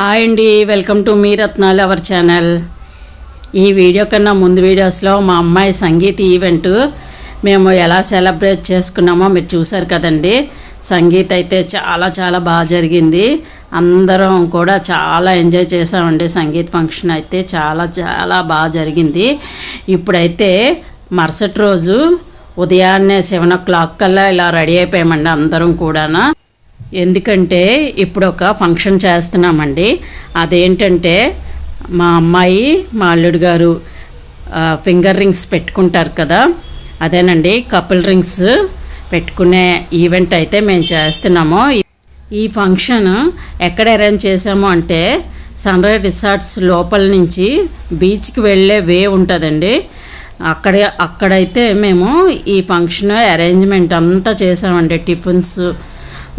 Hi అండి welcome to me రత్నాలు our channel. ఈ వీడియో కన్నా ముందు వీడియోస్లో మా అమ్మాయి సంగీత్ ఈవెంట్ మేము ఎలా సెలబ్రేట్ చేసుకున్నామో మీరు చూసారు కదండి. సంగీత్ అయితే చాలా చాలా బాగా జరిగింది. అందరం కూడా చాలా ఎంజాయ్ చేసామండి సంగీత్ ఫంక్షన్ అయితే చాలా చాలా బాగా జరిగింది. ఇప్పుడైతే మరుసటి రోజు ఉదయాన్నే సెవెన్ ఓ క్లాక్ కల్లా ఇలా రెడీ అయిపోయామండి అందరం కూడాను. ఎందుకంటే ఇప్పుడు ఒక ఫంక్షన్ చేస్తున్నామండి. అదేంటంటే మా అమ్మాయి మా అల్లుడు గారు ఫింగర్ రింగ్స్ పెట్టుకుంటారు కదా. అదేనండి కపుల్ రింగ్స్ పెట్టుకునే ఈవెంట్ అయితే మేము చేస్తున్నాము. ఈ ఫంక్షన్ ఎక్కడ అరేంజ్ చేసాము అంటే సన్ రైజ్ రిసార్ట్స్ లోపల నుంచి బీచ్కి వెళ్ళే వే ఉంటుందండి. అక్కడ అక్కడైతే మేము ఈ ఫంక్షన్ అరేంజ్మెంట్ అంతా చేసామండి టిఫిన్స్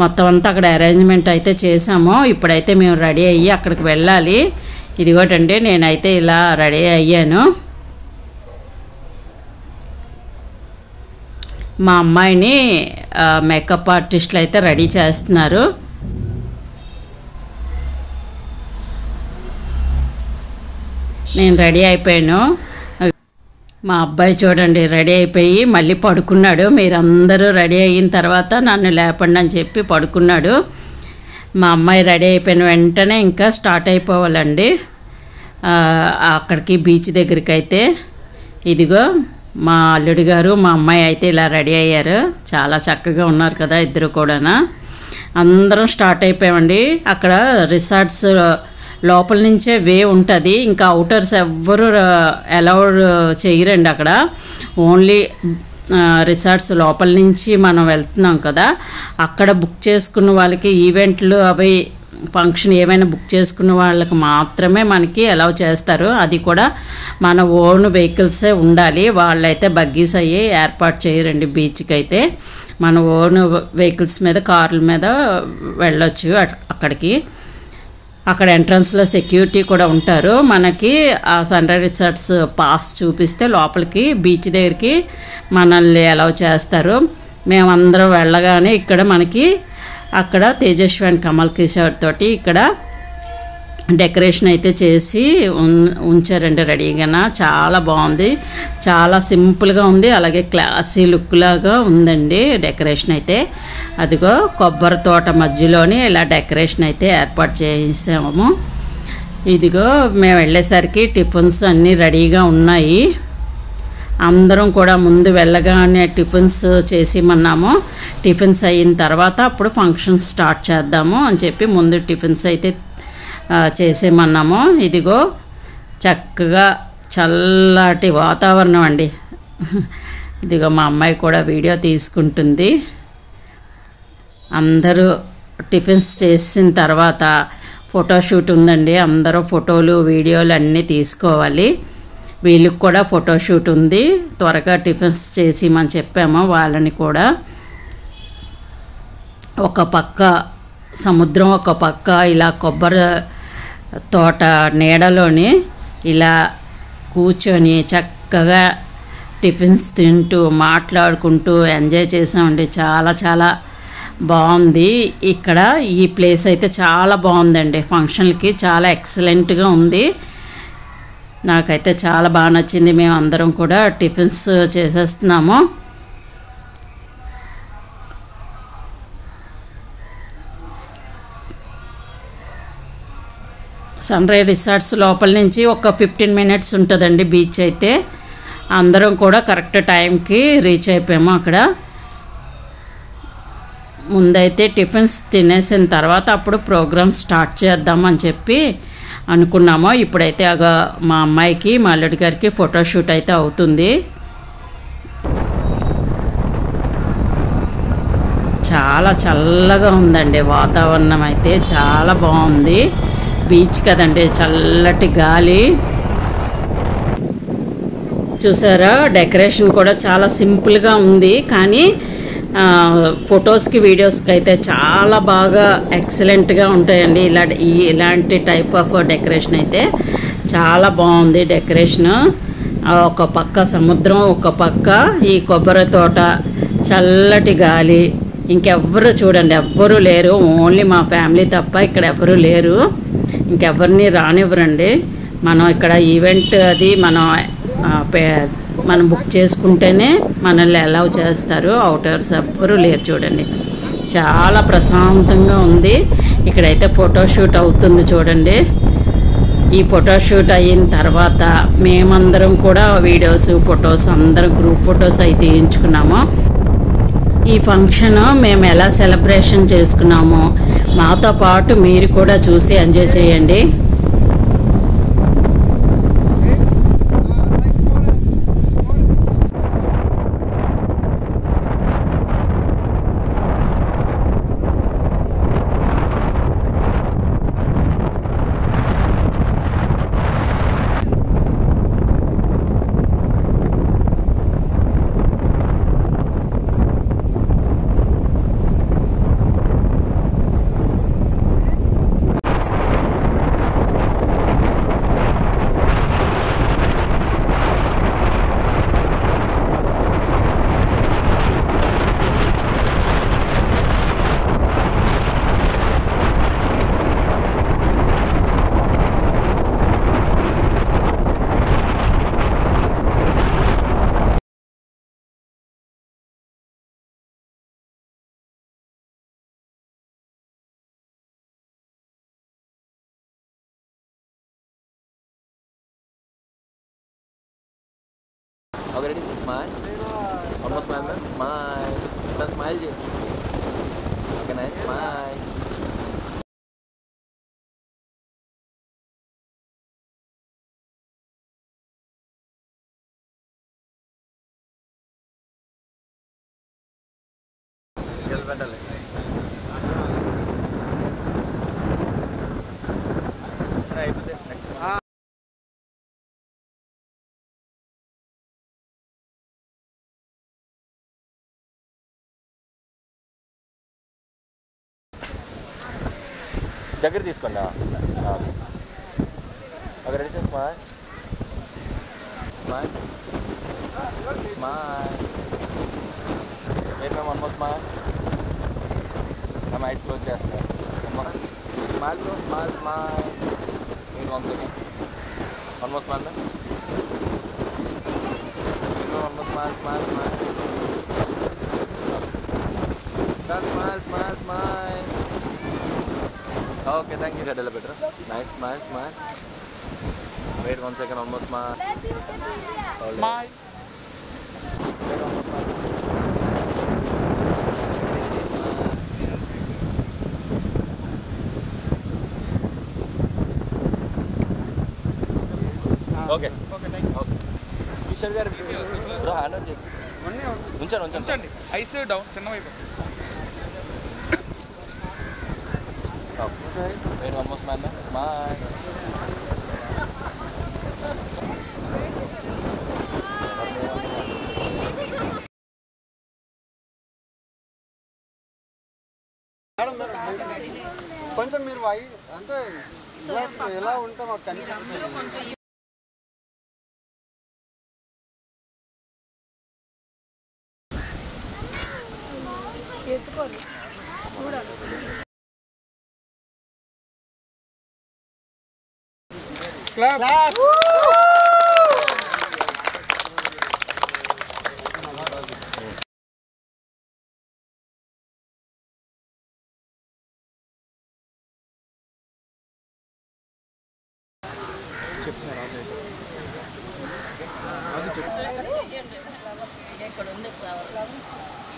మొత్తం అంతా అక్కడ అరేంజ్మెంట్ అయితే చేసాము ఇప్పుడైతే మేము రెడీ అయ్యి అక్కడికి వెళ్ళాలి. ఇదిగోటండి నేనైతే ఇలా రెడీ అయ్యాను. మా అమ్మాయిని మేకప్ ఆర్టిస్టులు అయితే రెడీ చేస్తున్నారు. నేను రెడీ అయిపోయాను. మా అబ్బాయి చూడండి రెడీ అయిపోయి మళ్ళీ పడుకున్నాడు. మీరందరూ రెడీ అయిన తర్వాత నన్ను లేపండి అని చెప్పి పడుకున్నాడు. మా అమ్మాయి రెడీ అయిపోయిన వెంటనే ఇంకా స్టార్ట్ అయిపోవాలండి. అక్కడికి బీచ్ దగ్గరికి అయితే ఇదిగో మా అల్లుడు గారు మా అమ్మాయి అయితే ఇలా రెడీ అయ్యారు. చాలా చక్కగా ఉన్నారు కదా ఇద్దరు కూడా అందరం స్టార్ట్ అయిపోయామండి. అక్కడ రిసార్ట్స్ లోపల నుంచే వే ఉంటుంది. ఇంకా అవుటర్స్ ఎవ్వరు అలౌడ్ చేయరండి అక్కడ. ఓన్లీ రిసార్ట్స్ లోపల నుంచి మనం వెళ్తున్నాం కదా. అక్కడ బుక్ చేసుకున్న వాళ్ళకి ఈవెంట్లు అవి ఫంక్షన్ ఏమైనా బుక్ చేసుకున్న వాళ్ళకి మాత్రమే మనకి అలౌ చేస్తారు. అది కూడా మన ఓన్ వెహికల్సే ఉండాలి. వాళ్ళైతే బగ్గీస్ అయ్యి ఏర్పాటు చేయరండి బీచ్కి అయితే మన ఓన్ వెహికల్స్ మీద కార్ల మీద వెళ్ళొచ్చు అక్కడికి. అక్కడ ఎంట్రన్స్లో సెక్యూరిటీ కూడా ఉంటారు. మనకి ఆ సన్ రైజ్ రిసార్ట్స్ పాస్ చూపిస్తే లోపలికి బీచ్ దగ్గరికి మనల్ని అలౌ చేస్తారు. మేమందరం వెళ్ళగానే ఇక్కడ మనకి అక్కడ తేజస్వి అండ్ కమల్ కిషోర్ తోటి ఇక్కడ డెకరేషన్ అయితే చేసి ఉన్- ఉంచారండి రెడీగా చాలా బాగుంది. చాలా సింపుల్గా ఉంది. అలాగే క్లాసీ లుక్ లాగా ఉందండి డెకరేషన్ అయితే. అదిగో కొబ్బరి తోట మధ్యలోనే ఇలా డెకరేషన్ అయితే ఏర్పాటు చేసాము. ఇదిగో మేము వెళ్ళేసరికి టిఫిన్స్ అన్నీ రెడీగా ఉన్నాయి. అందరం కూడా ముందు వెళ్ళగానే టిఫిన్స్ చేసిమన్నాము. టిఫిన్స్ అయిన తర్వాత అప్పుడు ఫంక్షన్ స్టార్ట్ చేద్దాము అని చెప్పి ముందు టిఫిన్స్ అయితే చేసేమన్నాము ఇదిగో చక్కగా చల్లటి వాతావరణం అండి. ఇదిగో మా అమ్మాయి కూడా వీడియో తీసుకుంటుంది. అందరూ టిఫిన్స్ చేసిన తర్వాత ఫోటోషూట్ ఉందండి. అందరూ ఫోటోలు వీడియోలు అన్నీ తీసుకోవాలి. వీళ్ళకి కూడా ఫోటోషూట్ ఉంది. త్వరగా టిఫిన్స్ చేసి మనం చెప్పాము వాళ్ళని కూడా. ఒక పక్క సముద్రం ఒక పక్క ఇలా కొబ్బరి తోట నీడలోని ఇలా కూర్చొని చక్కగా టిఫిన్స్ తింటూ మాట్లాడుకుంటూ ఎంజాయ్ చేసామండి. చాలా చాలా బాగుంది. ఇక్కడ ఈ ప్లేస్ అయితే చాలా బాగుందండి. ఫంక్షన్కి చాలా ఎక్సలెంట్గా ఉంది. నాకైతే చాలా బాగా నచ్చింది. మేము అందరం కూడా టిఫిన్స్ చేసేస్తున్నాము. సన్ రైజ్ రిసార్ట్స్ లోపల నుంచి ఒక ఫిఫ్టీన్ మినిట్స్ ఉంటుందండి బీచ్ అయితే. అందరం కూడా కరెక్ట్ టైంకి రీచ్ అయిపోయాము అక్కడ. ముందైతే టిఫిన్స్ తినేసిన తర్వాత అప్పుడు ప్రోగ్రామ్ స్టార్ట్ చేద్దామని చెప్పి అనుకున్నాము. ఇప్పుడైతే అగ మా అమ్మాయికి మా అల్లుడి గారికి ఫోటోషూట్ అయితే అవుతుంది. చాలా చల్లగా ఉందండి వాతావరణం అయితే. చాలా బాగుంది. బీచ్ కదండి చల్లటి గాలి. చూసారా డెకరేషన్ కూడా చాలా సింపుల్గా ఉంది. కానీ ఫొటోస్కి వీడియోస్కి అయితే చాలా బాగా ఎక్సలెంట్గా ఉంటాయండి. ఇలా ఇలాంటి టైప్ ఆఫ్ డెకరేషన్ అయితే చాలా బాగుంది డెకరేషన్. ఒక పక్క సముద్రం ఒక పక్క ఈ కొబ్బరి తోట చల్లటి గాలి. ఇంకెవ్వరు చూడండి ఎవ్వరూ లేరు. ఓన్లీ మా ఫ్యామిలీ తప్ప ఇక్కడ ఎవ్వరూ లేరు. ఇంకెవరిని రానివ్వరండి. మనం ఇక్కడ ఈవెంట్ అది మనం మనం బుక్ చేసుకుంటేనే మనల్ని అలౌ చేస్తారు. అవుటర్స్ ఎవ్వరూ లేరు చూడండి. చాలా ప్రశాంతంగా ఉంది. ఇక్కడైతే ఫోటోషూట్ అవుతుంది చూడండి. ఈ ఫోటోషూట్ అయిన తర్వాత మేమందరం కూడా వీడియోస్ ఫొటోస్ అందరం గ్రూప్ ఫొటోస్ అయితే తీయించుకున్నాము. ఈ ఫంక్షన్ మేము ఎలా సెలబ్రేషన్ చేసుకున్నామో మాతో పాటు మీరు కూడా చూసి ఎంజాయ్ చేయండి. Okay, ready? Smile. Almost smile, man. Smile. Sir, smile, Ji. Okay, nice. Smile. దగ్గర తీసుకోండి. ఒక రెడీ సార్ మా స్మైల్ స్మైల్ ఏంటి మేము వన్ మోర్ మేము ఐస్ క్లోజ్ చేస్తాం స్మైల్ క్లోజ్ స్మైల్ స్మైల్ మీరు one second one more smile one more smile small small small smile smile Okay, thank you, Red Elevator. Nice, smile, smile. Wait one second, almost smile. Smile. Wait, almost smile. Okay okay Kishore గారు bro hand on చేసి ఉంచాను ఉంచాను ఉంచండి ice down చిన్న వైపు Wait one more smile, man. Smile. కొంచెం మీరు why అంటే ఇలా ఎలా ఉంటే మాకు కనిపిస్తుంది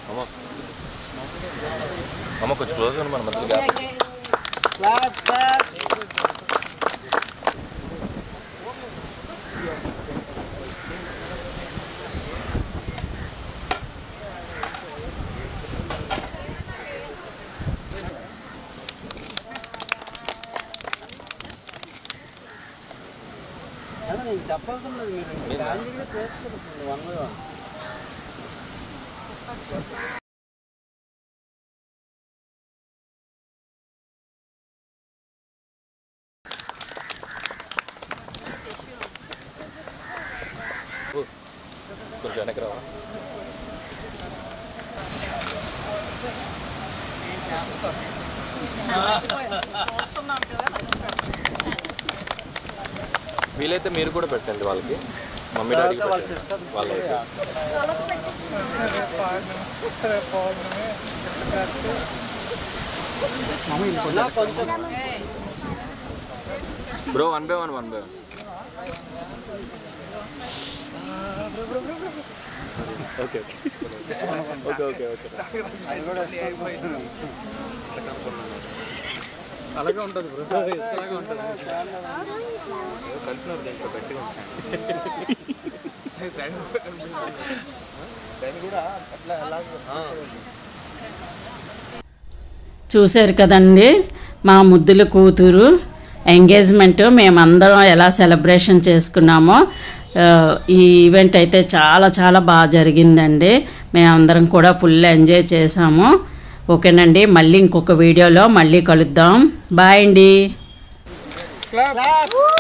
అమ్మ అమ్మ కొంచెం క్లోజ్ ఉంది మన మధ్య చెప్పాల్సింది మీరు క్యాండిడేట్గా చేసుకోవచ్చు వన్ బై వన్ కొంచెం వెనక్కి రావా వీలైతే మీరు కూడా పెట్టండి వాళ్ళకి. మమ్మీ డాడీకి వాళ్ళైతే bro one by one one by one. Okay okay. Okay okay అలాగే ఉంటుంది బ్రో అలాగే ఉంటుంది. కలిపినారు దీంట్లో గట్టిగా దాన్ని కూడా అట్లా ఎలా చూశారు కదండి మా ముద్దుల కూతురు ఎంగేజ్మెంట్. మేమందరం ఎలా సెలబ్రేషన్ చేసుకున్నామో ఈ ఈవెంట్ అయితే చాలా చాలా బాగా జరిగిందండి. మేమందరం కూడా ఫుల్ ఎంజాయ్ చేసాము. ఓకేనండి మళ్ళీ ఇంకొక వీడియోలో మళ్ళీ కలుద్దాం. బాయ్ అండి. క్లాప్